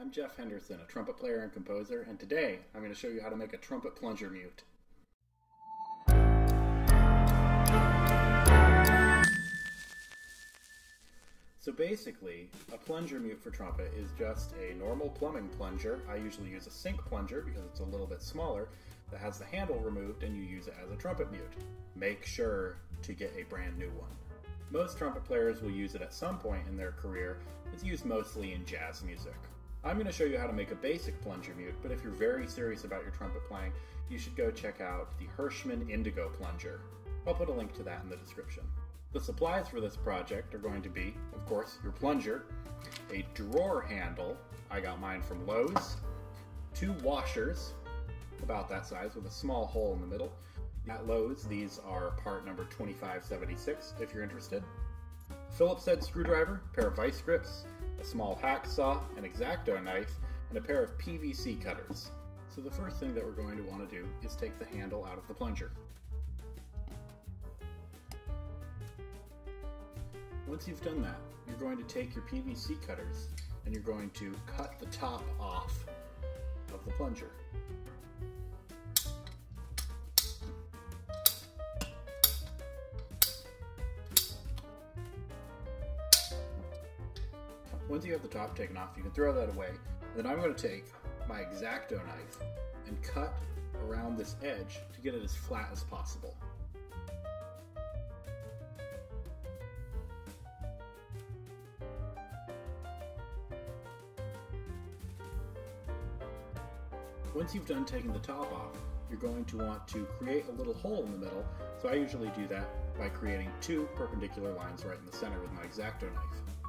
I'm Jeff Henderson, a trumpet player and composer, and today I'm going to show you how to make a trumpet plunger mute. So basically, a plunger mute for trumpet is just a normal plumbing plunger. I usually use a sink plunger because it's a little bit smaller that has the handle removed and you use it as a trumpet mute. Make sure to get a brand new one. Most trumpet players will use it at some point in their career. It's used mostly in jazz music. I'm going to show you how to make a basic plunger mute, but if you're very serious about your trumpet playing, you should go check out the Hirschman Indigo plunger. I'll put a link to that in the description. The supplies for this project are going to be, of course, your plunger, a drawer handle, I got mine from Lowe's, two washers, about that size with a small hole in the middle. At Lowe's, these are part number 2576 if you're interested. Phillips head screwdriver, pair of vice grips, a small hacksaw, an X-Acto knife, and a pair of PVC cutters. So the first thing that we're going to want to do is take the handle out of the plunger. Once you've done that, you're going to take your PVC cutters and you're going to cut the top off of the plunger. Once you have the top taken off, you can throw that away. Then I'm going to take my X-Acto knife and cut around this edge to get it as flat as possible. Once you've done taking the top off, you're going to want to create a little hole in the middle. So I usually do that by creating two perpendicular lines right in the center with my X-Acto knife.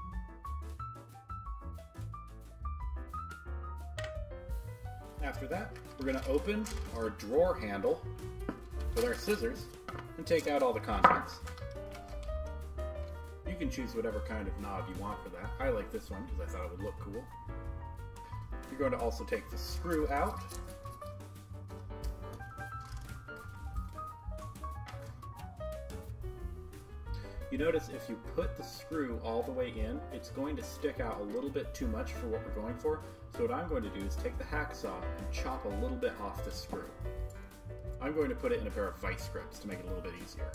After that, we're going to open our drawer handle with our scissors and take out all the contents. You can choose whatever kind of knob you want for that. I like this one because I thought it would look cool. You're going to also take the screw out. You notice if you put the screw all the way in, it's going to stick out a little bit too much for what we're going for. So what I'm going to do is take the hacksaw and chop a little bit off the screw. I'm going to put it in a pair of vice grips to make it a little bit easier.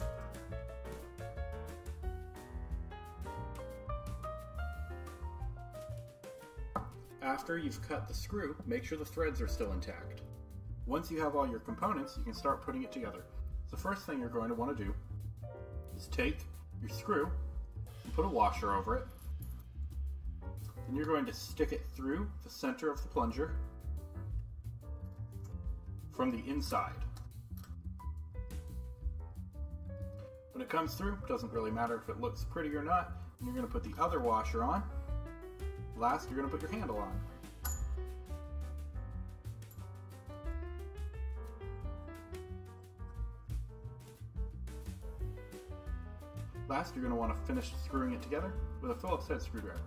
After you've cut the screw, make sure the threads are still intact. Once you have all your components, you can start putting it together. The first thing you're going to want to do is take your screw and put a washer over it. Then you're going to stick it through the center of the plunger from the inside. When it comes through, doesn't really matter if it looks pretty or not. And you're going to put the other washer on. Last, you're going to put your handle on. Last, you're going to want to finish screwing it together with a Phillips head screwdriver.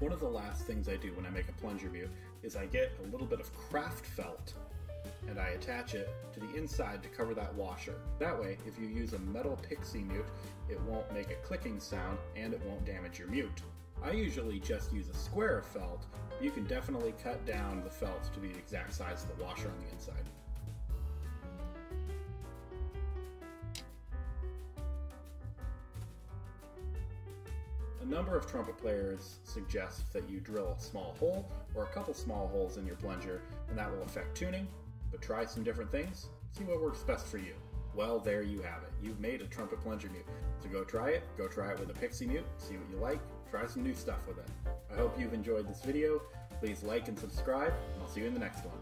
One of the last things I do when I make a plunger mute is I get a little bit of craft felt and I attach it to the inside to cover that washer. That way, if you use a metal pixie mute, it won't make a clicking sound and it won't damage your mute. I usually just use a square of felt. You can definitely cut down the felt to the exact size of the washer on the inside. A number of trumpet players suggest that you drill a small hole or a couple small holes in your plunger and that will affect tuning, but try some different things, see what works best for you. Well, there you have it. You've made a trumpet plunger mute. So go try it, go try it with a pixie mute, see what you like, try some new stuff with it. I hope you've enjoyed this video. Please like and subscribe, and I'll see you in the next one.